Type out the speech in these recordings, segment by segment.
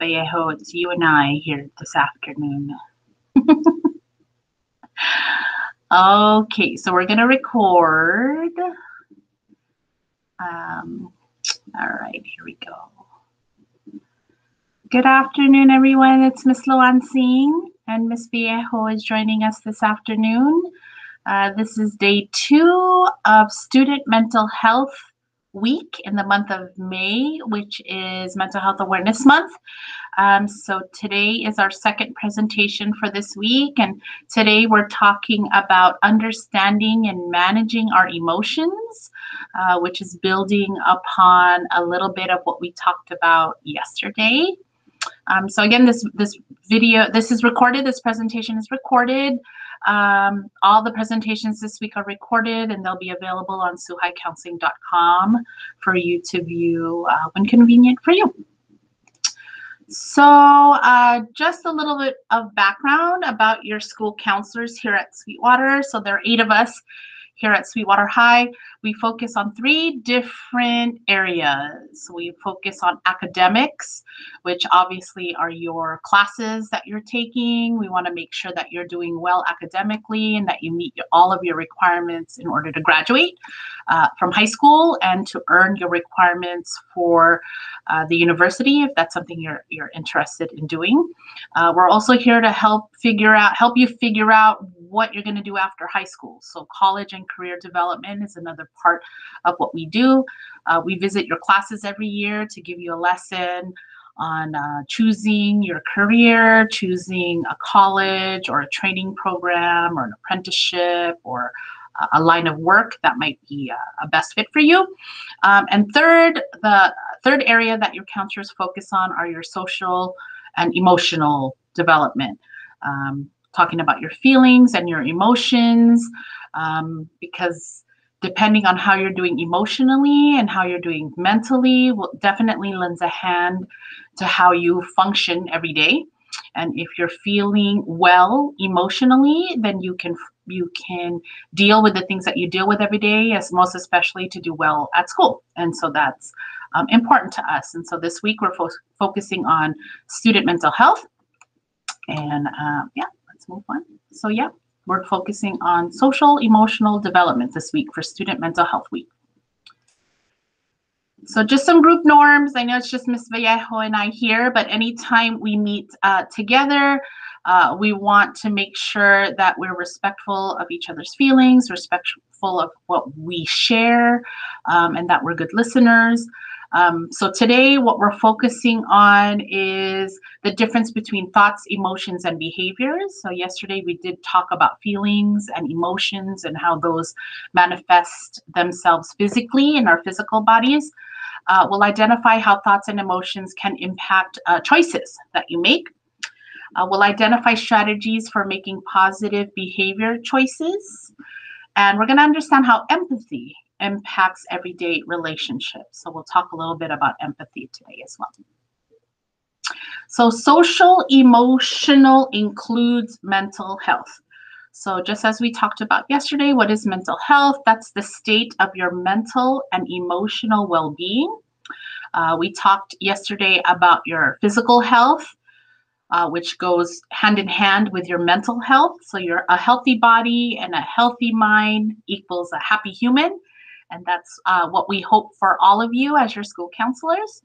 Vallejo, it's you and I here this afternoon. okay, so we're going to record. Um, all right, here we go. Good afternoon, everyone. It's Miss Luan Singh, and Miss Vallejo is joining us this afternoon. Uh, this is day two of Student Mental Health week in the month of May, which is Mental Health Awareness Month. Um, so today is our second presentation for this week, and today we're talking about understanding and managing our emotions, uh, which is building upon a little bit of what we talked about yesterday. Um, so again, this this video, this is recorded. This presentation is recorded. Um, all the presentations this week are recorded and they'll be available on suhicounseling.com for you to view uh, when convenient for you. So uh, just a little bit of background about your school counselors here at Sweetwater. So there are eight of us here at Sweetwater High, we focus on three different areas. We focus on academics, which obviously are your classes that you're taking. We want to make sure that you're doing well academically and that you meet all of your requirements in order to graduate uh, from high school and to earn your requirements for uh, the university if that's something you're you're interested in doing. Uh, we're also here to help figure out help you figure out what you're going to do after high school. So college and career development is another part of what we do. Uh, we visit your classes every year to give you a lesson on uh, choosing your career, choosing a college or a training program or an apprenticeship or a line of work that might be a, a best fit for you. Um, and third, the third area that your counselors focus on are your social and emotional development. Um, talking about your feelings and your emotions um, because depending on how you're doing emotionally and how you're doing mentally will definitely lends a hand to how you function every day. And if you're feeling well emotionally then you can you can deal with the things that you deal with every day as most especially to do well at school. And so that's um, important to us. And so this week we're fo- focusing on student mental health. And uh, yeah let's move on. So yeah we're focusing on social emotional development this week for student mental health week so just some group norms. I know it's just Miss Vallejo and I here, but anytime we meet uh, together, uh, we want to make sure that we're respectful of each other's feelings, respectful of what we share, um, and that we're good listeners. Um, so today, what we're focusing on is the difference between thoughts, emotions, and behaviors. So yesterday we did talk about feelings and emotions and how those manifest themselves physically in our physical bodies. Uh, we'll identify how thoughts and emotions can impact uh, choices that you make. Uh, we'll identify strategies for making positive behavior choices. And we're going to understand how empathy impacts everyday relationships. So we'll talk a little bit about empathy today as well. So social emotional includes mental health. So just as we talked about yesterday, what is mental health? That's the state of your mental and emotional well-being. Uh, we talked yesterday about your physical health, uh, which goes hand in hand with your mental health. So you're a healthy body and a healthy mind equals a happy human. And that's uh, what we hope for all of you as your school counselors.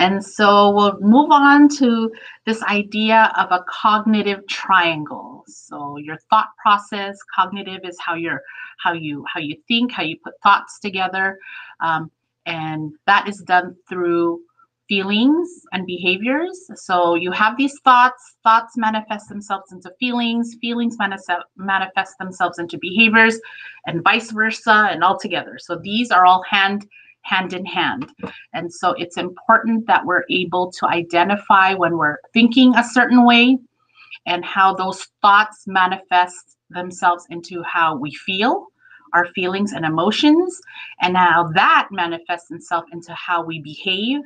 And so we'll move on to this idea of a cognitive triangle. So your thought process, cognitive is how you're how you how you think, how you put thoughts together, um, and that is done through feelings and behaviors. So you have these thoughts, thoughts manifest themselves into feelings, feelings manifest themselves into behaviors, and vice versa, and all together. So these are all hand hand in hand. And so it's important that we're able to identify when we're thinking a certain way and how those thoughts manifest themselves into how we feel our feelings and emotions and how that manifests itself into how we behave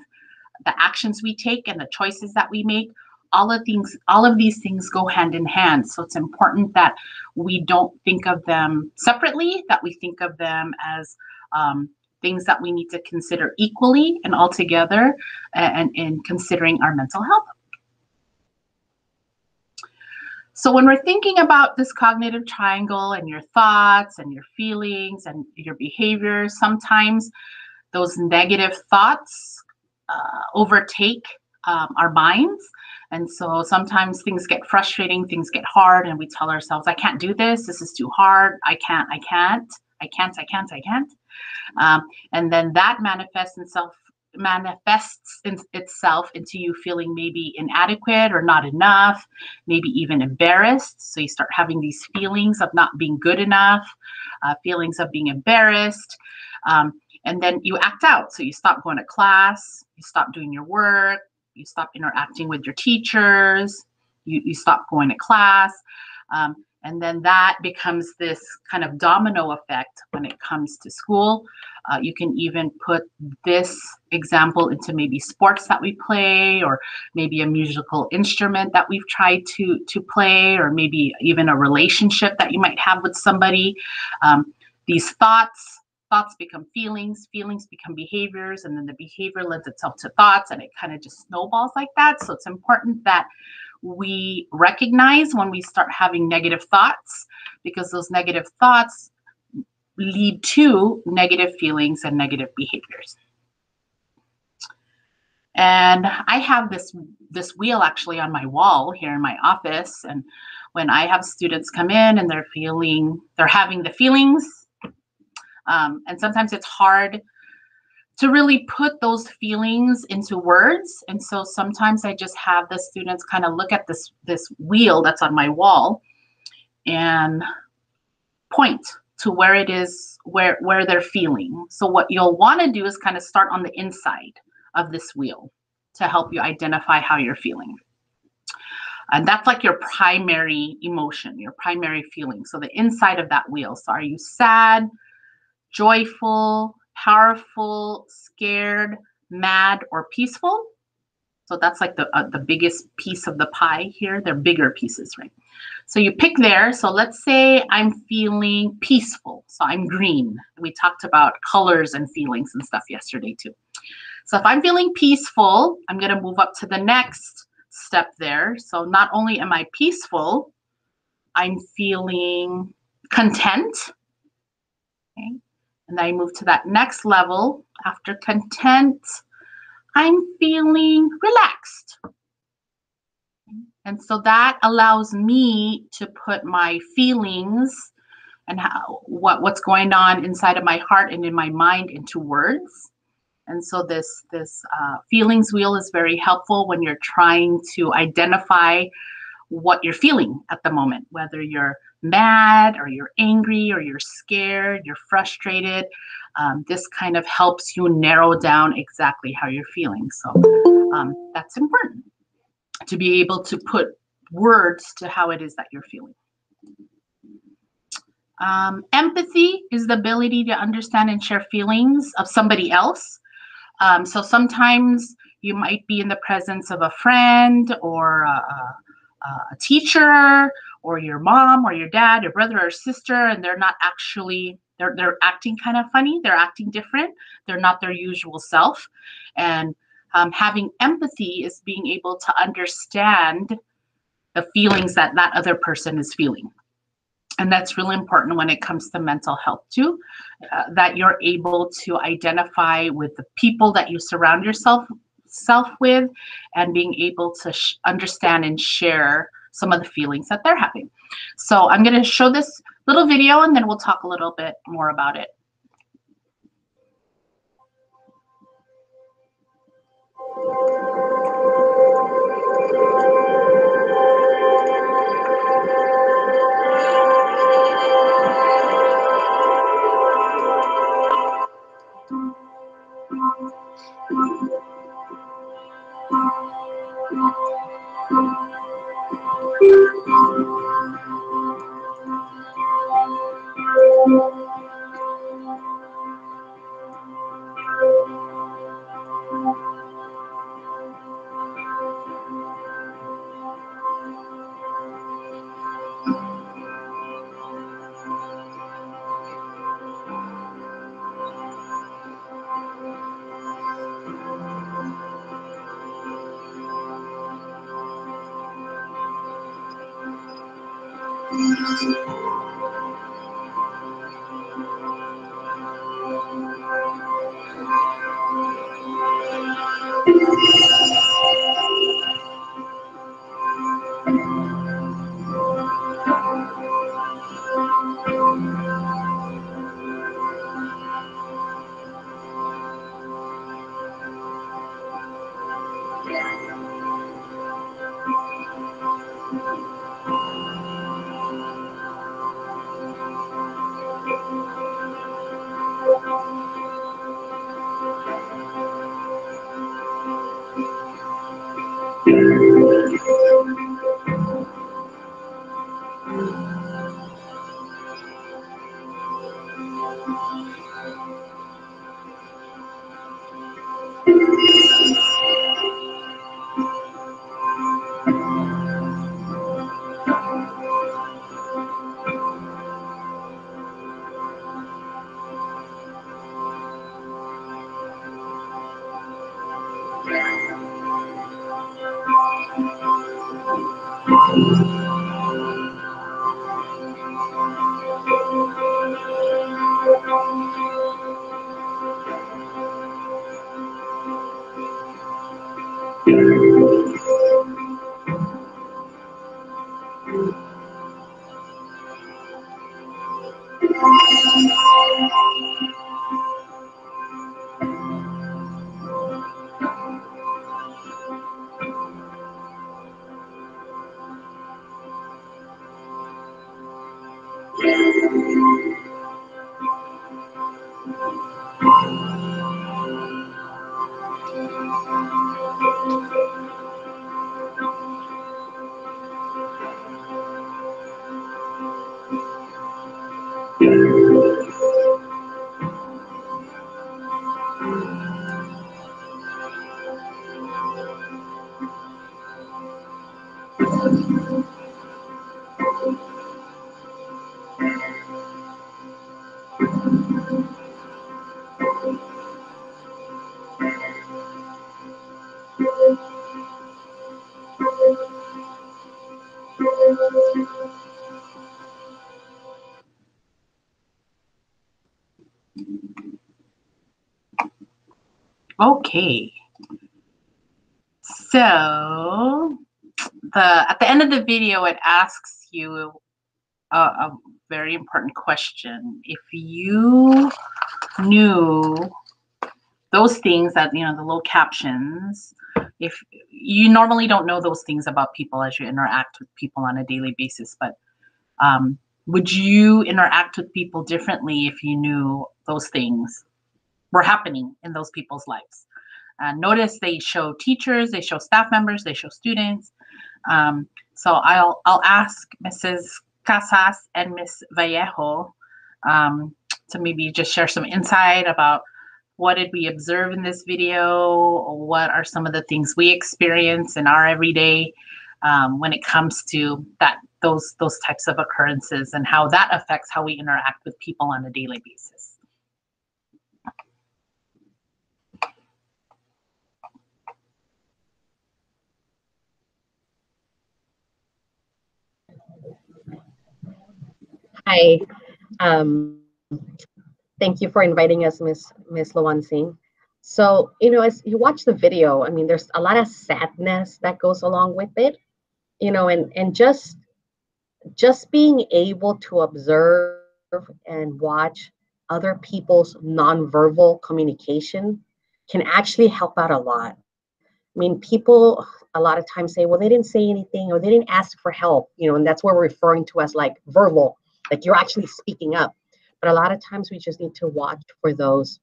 the actions we take and the choices that we make, all of things, all of these things go hand in hand. So it's important that we don't think of them separately, that we think of them as um, things that we need to consider equally and all together and in considering our mental health. So when we're thinking about this cognitive triangle and your thoughts and your feelings and your behaviors, sometimes those negative thoughts uh, overtake um, our minds. And so sometimes things get frustrating, things get hard, and we tell ourselves, I can't do this. This is too hard. I can't, I can't, I can't, I can't, I can't. Um, and then that manifests itself manifests in itself into you feeling maybe inadequate or not enough, maybe even embarrassed. So you start having these feelings of not being good enough, uh, feelings of being embarrassed. Um, and then you act out. So you stop going to class, you stop doing your work, you stop interacting with your teachers, you, you stop going to class. Um, and then that becomes this kind of domino effect when it comes to school. Uh, you can even put this example into maybe sports that we play, or maybe a musical instrument that we've tried to to play, or maybe even a relationship that you might have with somebody. Um, these thoughts thoughts become feelings, feelings become behaviors, and then the behavior lends itself to thoughts, and it kind of just snowballs like that. So it's important that we recognize when we start having negative thoughts because those negative thoughts lead to negative feelings and negative behaviors. And I have this this wheel actually on my wall here in my office and when I have students come in and they're feeling they're having the feelings um, and sometimes it's hard to really put those feelings into words. And so sometimes I just have the students kind of look at this this wheel that's on my wall and point to where it is where where they're feeling. So what you'll want to do is kind of start on the inside of this wheel to help you identify how you're feeling. And that's like your primary emotion, your primary feeling. So the inside of that wheel. So are you sad, joyful, powerful, scared, mad, or peaceful. So that's like the uh, the biggest piece of the pie here. They're bigger pieces, right? So you pick there. So let's say I'm feeling peaceful. So I'm green. We talked about colors and feelings and stuff yesterday too. So if I'm feeling peaceful, I'm going to move up to the next step there. So not only am I peaceful, I'm feeling content. Okay. And I move to that next level. After content, I'm feeling relaxed. And so that allows me to put my feelings and how what what's going on inside of my heart and in my mind into words. And so this this uh, feelings wheel is very helpful when you're trying to identify what you're feeling at the moment, whether you're mad or you're angry or you're scared, you're frustrated. Um, this kind of helps you narrow down exactly how you're feeling. So um, that's important to be able to put words to how it is that you're feeling. Um, empathy is the ability to understand and share feelings of somebody else. Um, so sometimes you might be in the presence of a friend or a, a teacher or your mom or your dad, your brother or sister, and they're not actually they're they're acting kind of funny. They're acting different. They're not their usual self, and um, having empathy is being able to understand the feelings that that other person is feeling and that's really important when it comes to mental health too uh, that you're able to identify with the people that you surround yourself itself with and being able to sh- understand and share some of the feelings that they're having. So I'm going to show this little video and then we'll talk a little bit more about it. Okay. So the at the end of the video, it asks you a, a very important question. If you knew those things that you know the little captions, if you normally don't know those things about people as you interact with people on a daily basis, but um, would you interact with people differently if you knew those things were happening in those people's lives? Uh, notice they show teachers, they show staff members, they show students. Um, so I'll I'll ask Mrs. Casas and Miss Vallejo um, to maybe just share some insight about what did we observe in this video? What are some of the things we experience in our everyday um, when it comes to that those those types of occurrences and how that affects how we interact with people on a daily basis. Hi. Um, thank you for inviting us, Miss Miss Lawan Singh. So, you know, as you watch the video, I mean, there's a lot of sadness that goes along with it, you know, and and just just being able to observe and watch other people's nonverbal communication can actually help out a lot. I mean, people a lot of times say, well, they didn't say anything or they didn't ask for help, you know, and that's what we're referring to as like verbal like you're actually speaking up. But a lot of times we just need to watch for those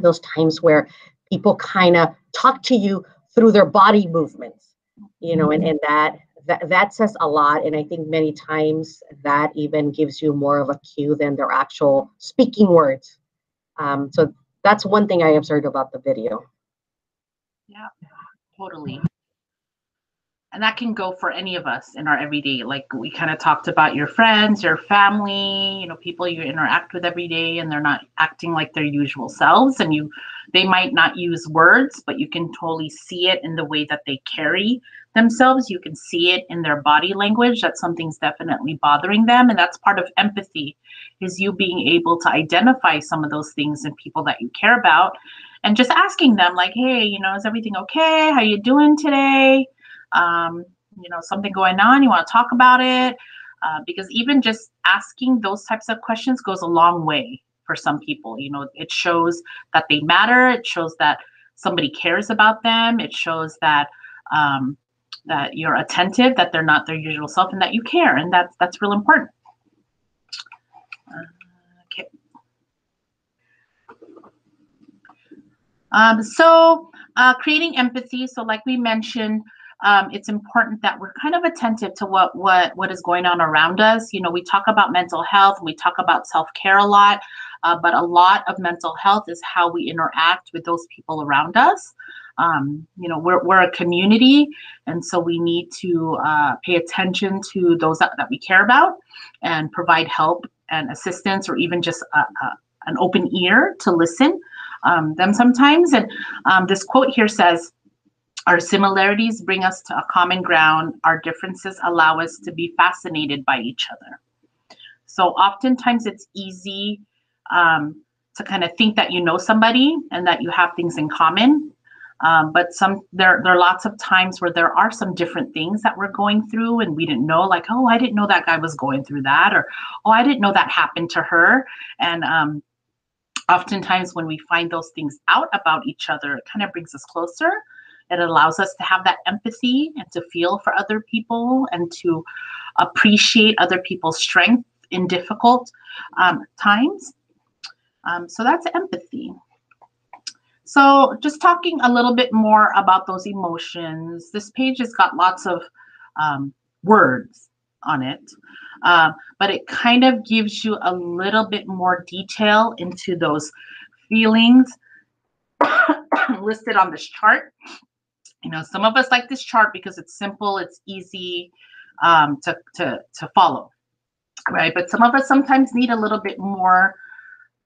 those times where people kind of talk to you through their body movements you know and, and that, that that says a lot. And i think many times that even gives you more of a cue than their actual speaking words. Um, so that's one thing i observed about the video. Yeah totally and that can go for any of us in our everyday like we kind of talked about your friends your family you know people you interact with every day and they're not acting like their usual selves and you they might not use words but you can totally see it in the way that they carry themselves. You can see it in their body language. That something's definitely bothering them. And that's part of empathy is you being able to identify some of those things in people that you care about and just asking them like hey you know is everything okay? How you doing today um, you know, something going on, you want to talk about it. Uh, because even just asking those types of questions goes a long way for some people. You know, it shows that they matter. It shows that somebody cares about them. It shows that um, that you're attentive, that they're not their usual self, and that you care, and that's that's real important. Uh, okay. Um, so uh, creating empathy. So like we mentioned, um, it's important that we're kind of attentive to what what what is going on around us. You know, we talk about mental health, we talk about self care a lot, uh, but a lot of mental health is how we interact with those people around us. Um, you know, we're we're a community, and so we need to uh, pay attention to those that, that we care about and provide help and assistance, or even just a, a, an open ear to listen um, them sometimes. And um, this quote here says our similarities bring us to a common ground. Our differences allow us to be fascinated by each other. So oftentimes it's easy um, to kind of think that you know somebody and that you have things in common. Um, but some there there are lots of times where there are some different things that we're going through and we didn't know like oh I didn't know that guy was going through that or oh I didn't know that happened to her and um, oftentimes when we find those things out about each other it kind of brings us closer it allows us to have that empathy and to feel for other people and to appreciate other people's strength in difficult um, times. Um, so that's empathy. So just talking a little bit more about those emotions, this page has got lots of um, words on it, uh, but it kind of gives you a little bit more detail into those feelings listed on this chart you know some of us like this chart because it's simple it's easy um, to, to to follow right? But some of us sometimes need a little bit more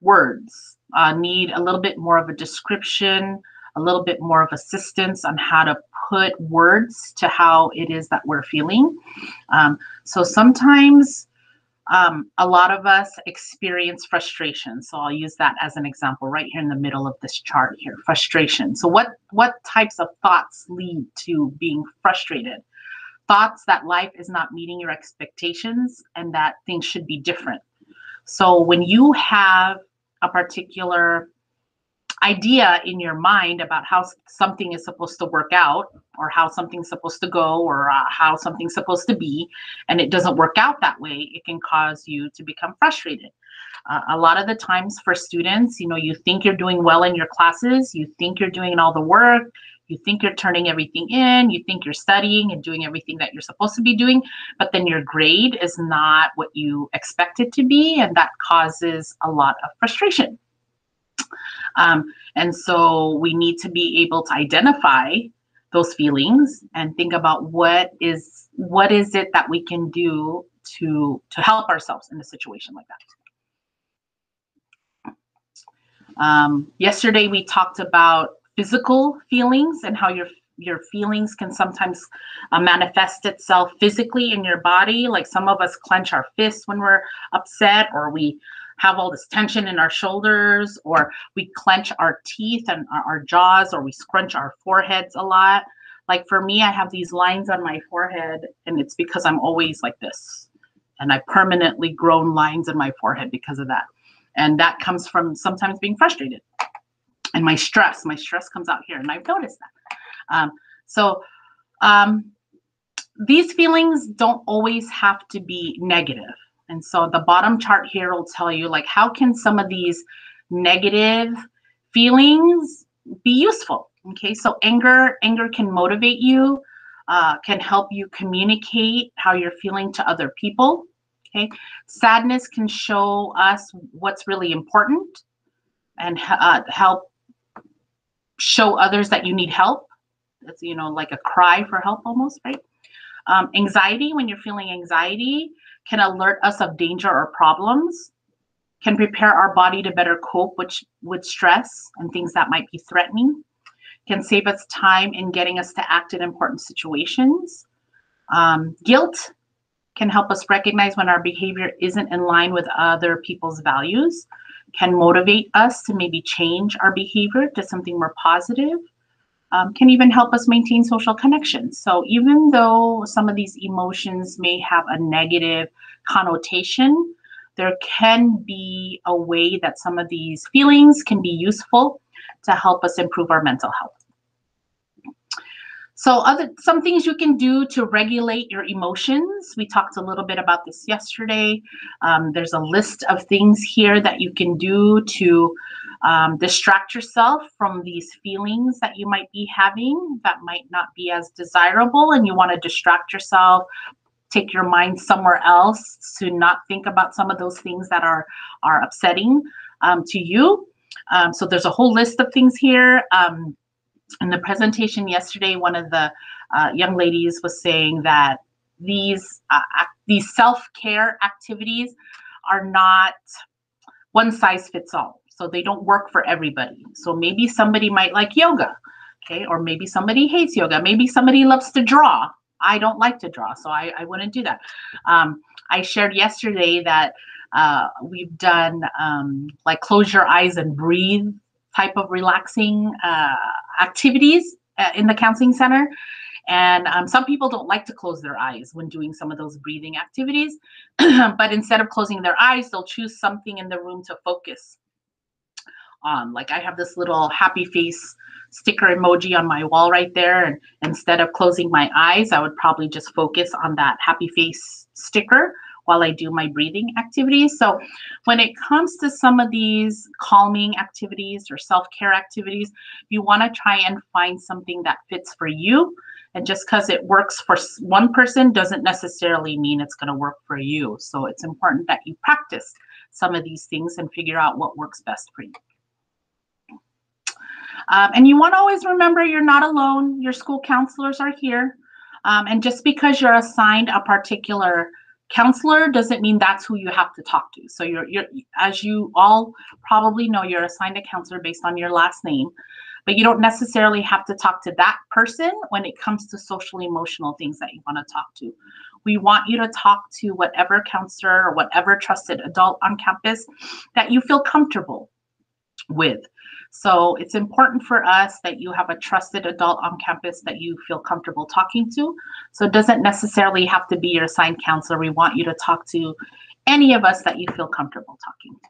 words uh, need a little bit more of a description a little bit more of assistance on how to put words to how it is that we're feeling. Um, so sometimes um, a lot of us experience frustration. So I'll use that as an example right here in the middle of this chart here, frustration. So what, what types of thoughts lead to being frustrated? Thoughts that life is not meeting your expectations and that things should be different. So when you have a particular idea in your mind about how something is supposed to work out or how something's supposed to go or uh, how something's supposed to be and it doesn't work out that way it can cause you to become frustrated. Uh, a lot of the times for students you know you think you're doing well in your classes you think you're doing all the work you think you're turning everything in you think you're studying and doing everything that you're supposed to be doing but then your grade is not what you expect it to be and that causes a lot of frustration um, and so we need to be able to identify those feelings and think about what is what is it that we can do to to help ourselves in a situation like that. Um, yesterday we talked about physical feelings and how your your feelings can sometimes uh, manifest itself physically in your body. Like some of us clench our fists when we're upset, or we have all this tension in our shoulders, or we clench our teeth and our, our jaws, or we scrunch our foreheads a lot. Like for me, I have these lines on my forehead, and it's because I'm always like this. And I permanently grown lines in my forehead because of that. And that comes from sometimes being frustrated. And my stress, my stress comes out here, and I've noticed that. Um, so um, these feelings don't always have to be negative. and so the bottom chart here will tell you like how can some of these negative feelings be useful? Okay, so anger, anger can motivate you, uh, can help you communicate how you're feeling to other people. Okay, sadness can show us what's really important and uh, help show others that you need help. It's you know like a cry for help almost, right? Um, anxiety, when you're feeling anxiety, can alert us of danger or problems, can prepare our body to better cope with, with stress and things that might be threatening, can save us time in getting us to act in important situations. Um, guilt can help us recognize when our behavior isn't in line with other people's values, can motivate us to maybe change our behavior to something more positive, um, can even help us maintain social connections. So even though some of these emotions may have a negative connotation, there can be a way that some of these feelings can be useful to help us improve our mental health. So other some things you can do to regulate your emotions. We talked a little bit about this yesterday. Um, there's a list of things here that you can do to um, distract yourself from these feelings that you might be having that might not be as desirable and you want to distract yourself take your mind somewhere else to not think about some of those things that are are upsetting um, to you. Um, so there's a whole list of things here. Um, in the presentation yesterday one of the uh, young ladies was saying that these uh, these self-care activities are not one size fits all so they don't work for everybody. So maybe somebody might like yoga, okay? Or maybe somebody hates yoga. Maybe somebody loves to draw. I don't like to draw, so I, I wouldn't do that. Um, I shared yesterday that uh, we've done um, like close your eyes and breathe type of relaxing uh, activities uh, in the counseling center. And um, some people don't like to close their eyes when doing some of those breathing activities. but instead of closing their eyes, they'll choose something in the room to focus um, like I have this little happy face sticker emoji on my wall right there. And instead of closing my eyes, I would probably just focus on that happy face sticker while I do my breathing activities. So when it comes to some of these calming activities or self-care activities, you want to try and find something that fits for you. And just because it works for one person doesn't necessarily mean it's going to work for you. So it's important that you practice some of these things and figure out what works best for you. Um, and you want to always remember you're not alone. Your school counselors are here. Um, and just because you're assigned a particular counselor doesn't mean that's who you have to talk to. So you're, you're as you all probably know, you're assigned a counselor based on your last name, but you don't necessarily have to talk to that person when it comes to social emotional things that you want to talk to. We want you to talk to whatever counselor or whatever trusted adult on campus that you feel comfortable with. So it's important for us that you have a trusted adult on campus that you feel comfortable talking to. So it doesn't necessarily have to be your assigned counselor. We want you to talk to any of us that you feel comfortable talking to.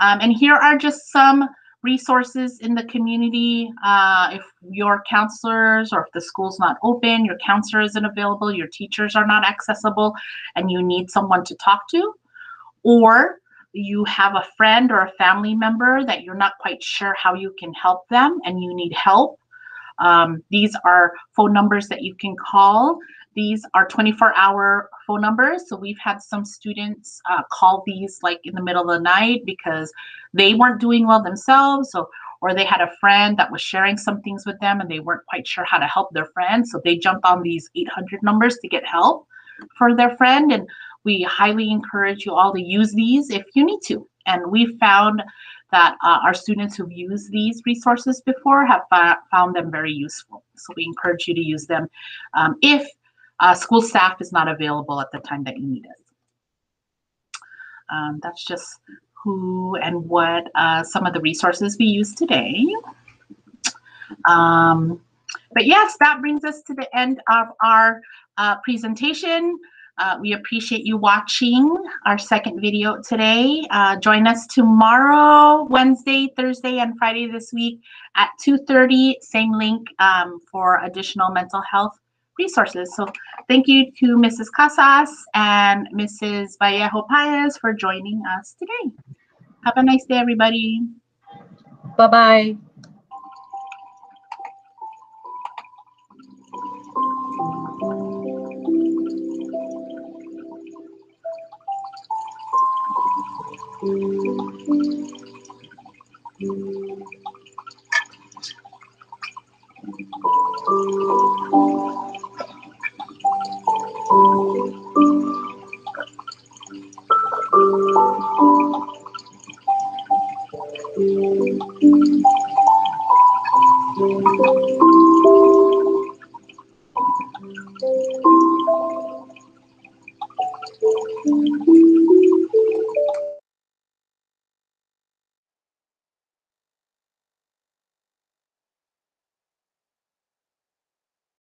Um, and here are just some resources in the community. Uh, if your counselors or if the school's not open, your counselor isn't available, your teachers are not accessible, and you need someone to talk to, or you have a friend or a family member that you're not quite sure how you can help them and you need help, um, these are phone numbers that you can call. These are 24 hour phone numbers. So we've had some students uh, call these like in the middle of the night because they weren't doing well themselves or, or they had a friend that was sharing some things with them and they weren't quite sure how to help their friend. So they jumped on these 800 numbers to get help for their friend. And we highly encourage you all to use these if you need to. And we found that uh, our students who've used these resources before have found them very useful. So we encourage you to use them um, if uh, school staff is not available at the time that you need it. Um, that's just who and what uh, some of the resources we use today. Um, but yes, that brings us to the end of our uh, presentation. Uh, we appreciate you watching our second video today. Uh, join us tomorrow, Wednesday, Thursday, and Friday this week at 2.30, same link um, for additional mental health resources. So thank you to Mrs. Casas and Mrs. Vallejo Paez for joining us today. Have a nice day, everybody. Bye-bye.